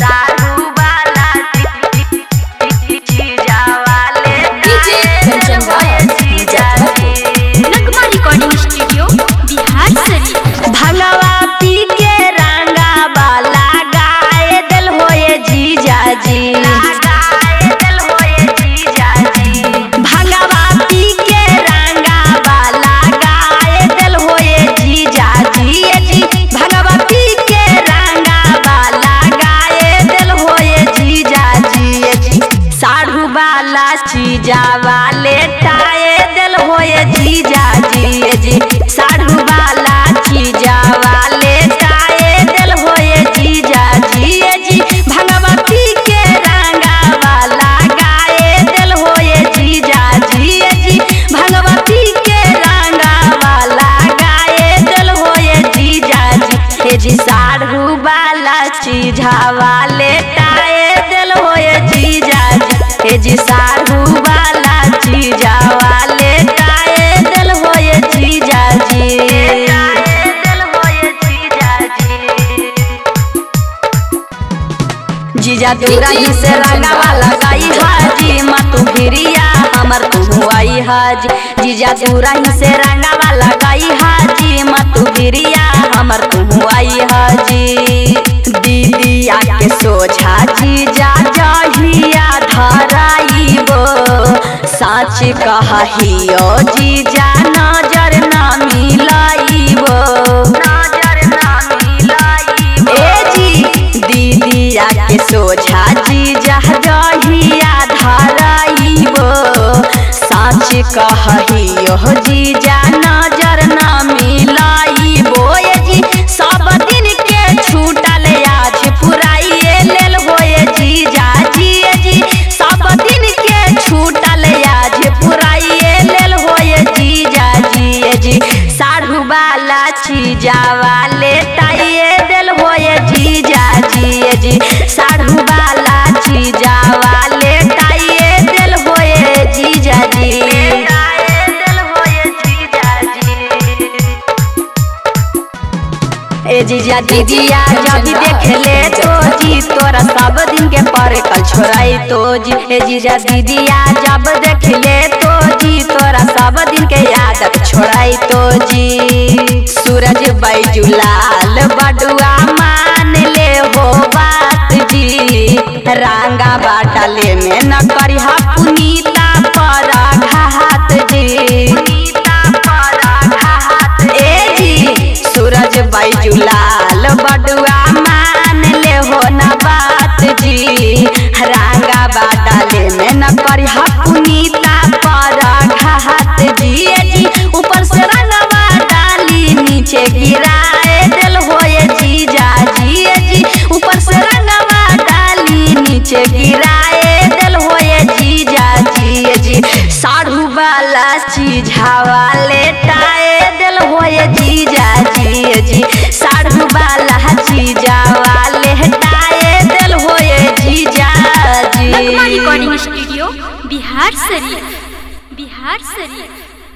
Side. वाला चीजा वाले टाए दिल होए जीजा जी जी साढ़ू वाला चीजा जीजा दूरा ही से रंगा वाला गाई हाजी, मतु भिरिया हमर तू आई हाजी। जीजा दूरा ही से रंगा वाला गाई हाजी, मतु भिरिया हमर तू आई हाजी। दीदिया के सोझा जीजा जहिया धराइबो। साच कहियो जीजा नज़र ना मिलाइबो। धराइबो साच कहियो जीजा नज़र ना मिलाइबो जी। सब दिन के छूटल आज लेल होए जी जी सब दिन के छूटल आज पुराइए लेल जी जी साढ़ू वाला चीजा वाले दिल होए जी जी साढ़ू वाला जीजा दीदिया जब देख ले तो जी, तोरा सब दिन के पर कल छोड़ाई तो जी। ए जीजा दीदिया जब देख ले तो जी, तोरा सब दिन के आदत छोड़ाई तो जी। सूरज बैजुलाल बडुआ मान ले हो बात जी। रांगा बाटले में न करिहा न करिहा पुनीता पर घात जी जी ऊपर से रंगवा डाली नीचे गिराए दिल होए जी जी ऊपर से रंगवा डाली नीचे गिराए दिल होए जी जी साढ़ू वाला चीझा वाले टाए दिल होए जी जी साढ़ू वाला चीजा वाले टाए दिल होए जी बिहार शरीफ बिहार शरीफ